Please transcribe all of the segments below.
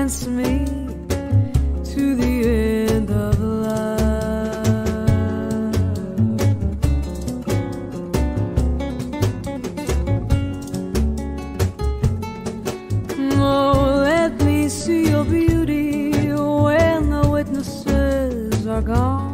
dance me to the end of love. Oh, let me see your beauty when the witnesses are gone.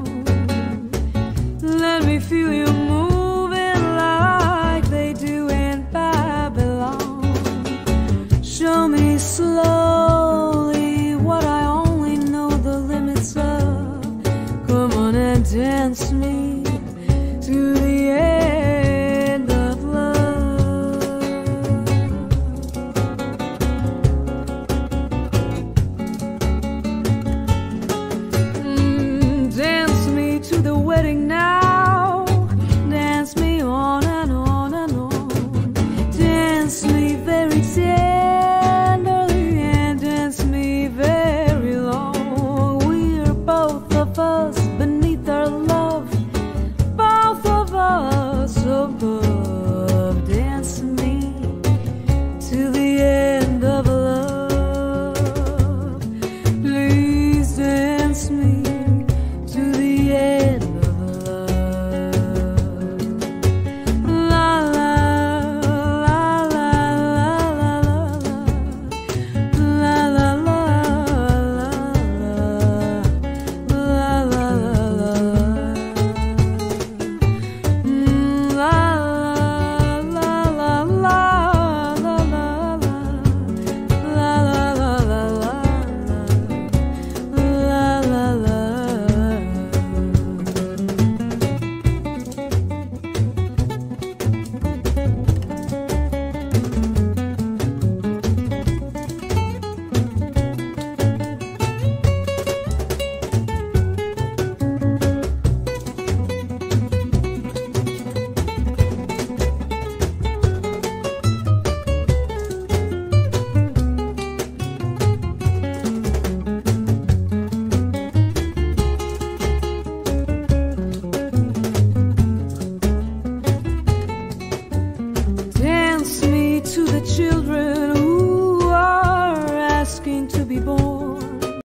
dance me to the end of love. Mm, dance me to the wedding night.